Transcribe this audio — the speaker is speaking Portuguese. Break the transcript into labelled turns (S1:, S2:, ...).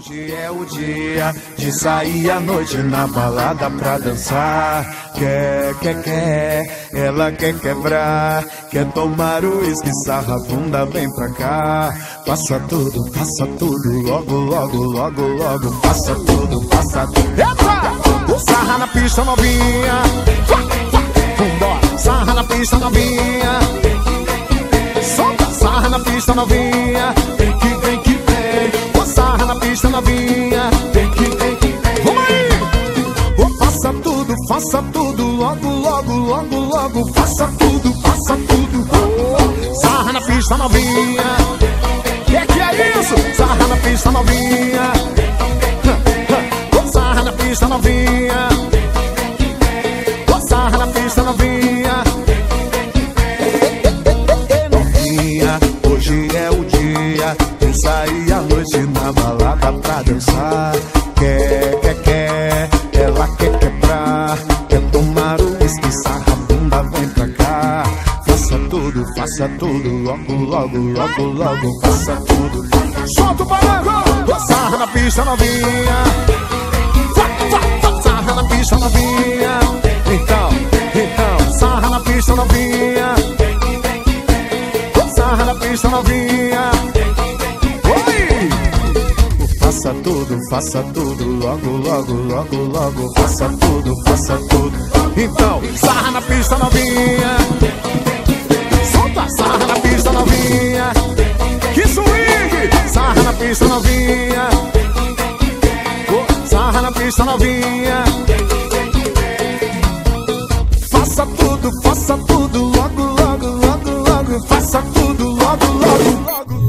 S1: Hoje é o dia de sair à noite na balada pra dançar. Quer, quer, quer, ela quer quebrar. Quer tomar o uísque, sarra bunda, vem pra cá. Faça tudo, faça tudo, logo, logo, logo, logo. Faça tudo, faça tudo. Eita! Sarra na pista novinha. Vambora, sarra na pista novinha. Solta, sarra na pista novinha. Vem que pista novinha. Vem que vem que vem. Vamos aí! Faça tudo, faça tudo. Logo, logo, logo, logo. Faça tudo, faça tudo. Sarra na pista novinha. Que que é isso? Sarra na pista novinha. Sarra na pista novinha. Sarra na pista novinha, sair à noite na balada pra dançar. Quer, quer, quer, ela quer quebrar, quer tomar o uísque, sarra bunda, vem pra cá. Faça tudo, faça tudo, logo, logo, logo, logo, faça tudo. Solta o balanço, sarra na pista novinha. Sarra na pista novinha. Então, então, sarra na pista novinha. Sarra na pista novinha. Faça tudo, faça tudo, logo, logo, logo, logo. Faça tudo, faça tudo. Então, sarra na pista novinha. Solta, sarra na pista novinha. Que swing! Sarra na pista novinha. Sarra na pista novinha. Faça tudo, faça tudo, logo, logo, logo, logo. Faça tudo, logo, logo, logo.